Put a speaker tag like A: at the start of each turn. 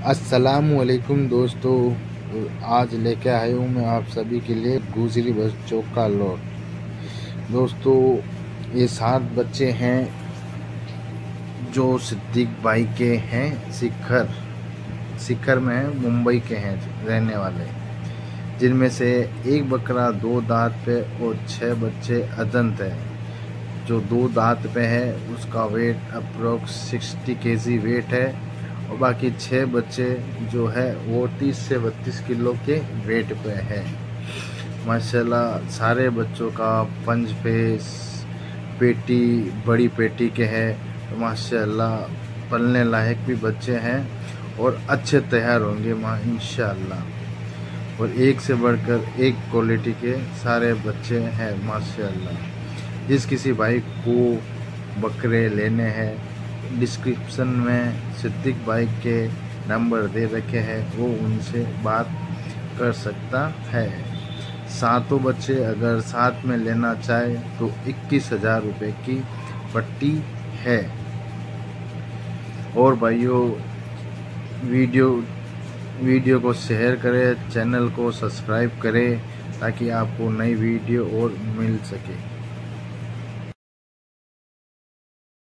A: असलकुम दोस्तों। आज लेके आया हूँ मैं आप सभी के लिए गुजरी बच्चों का लौट। दोस्तों, ये सात बच्चे हैं जो सिद्दीक भाई के हैं शिखर शिखर में है मुंबई के हैं, रहने वाले। जिनमें से एक बकरा, दो दांत पे और छः बच्चे अदंत है। जो दो दांत पे है, उसका वेट अप्रोक्स सिक्सटी के वेट है। और बाकी छः बच्चे जो है, वो तीस से बत्तीस किलो के वेट पे है। माशाल्लाह, सारे बच्चों का पंच फेस पेटी, बड़ी पेटी के है। माशाल्लाह, पलने लायक भी बच्चे हैं और अच्छे तैयार होंगे, माँ इंशाल्लाह। और एक से बढ़कर एक क्वालिटी के सारे बच्चे हैं, माशाल्लाह। जिस किसी भाई को बकरे लेने हैं डिस्क्रिप्शन में सिद्दीक बाइक के नंबर दे रखे हैं, वो उनसे बात कर सकता है। सातों बच्चे अगर साथ में लेना चाहे तो इक्कीस हज़ार रुपये की पट्टी है। और भाइयों, वीडियो वीडियो को शेयर करें, चैनल को सब्सक्राइब करें, ताकि आपको नई वीडियो और मिल सके।